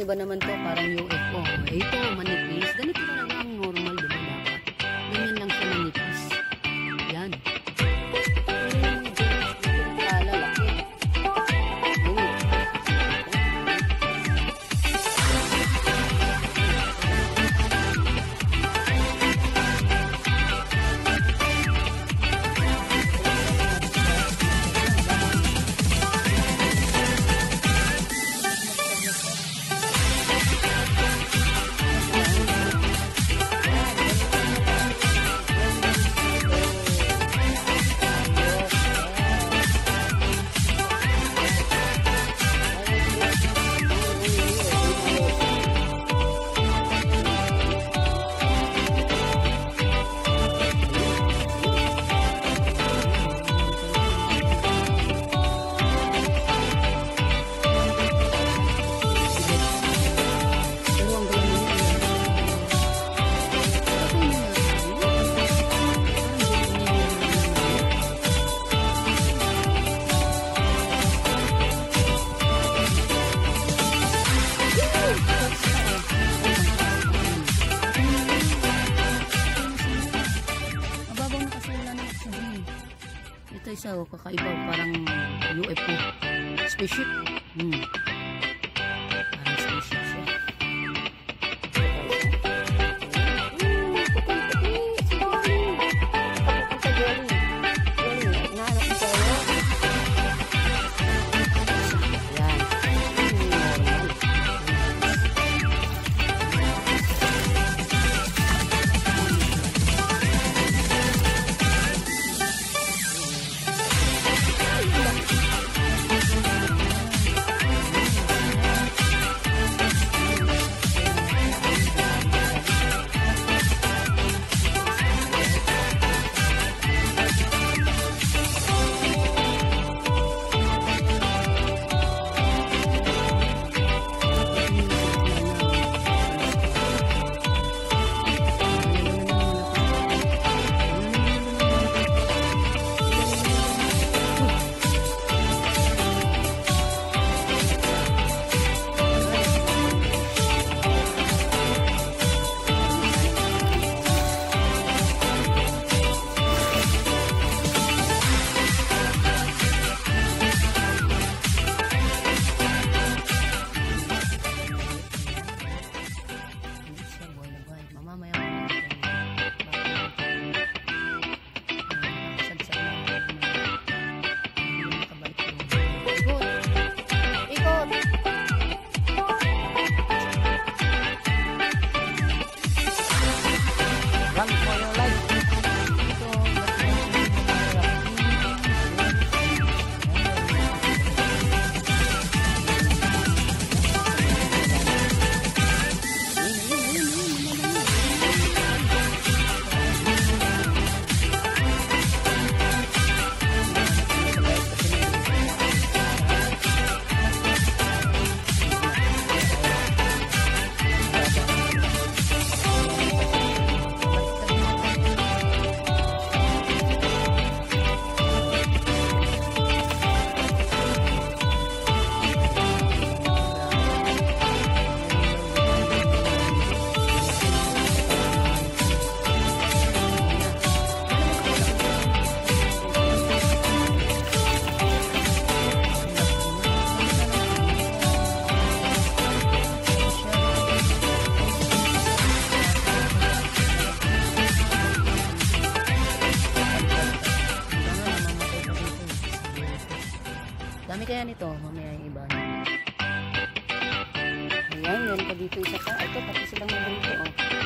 iba naman to, parang UFO. Ito, manipis. Ganito kakaiba parang UFO spaceship hmm. dito isa pa. Ito, tapos silang mabuto. Oh.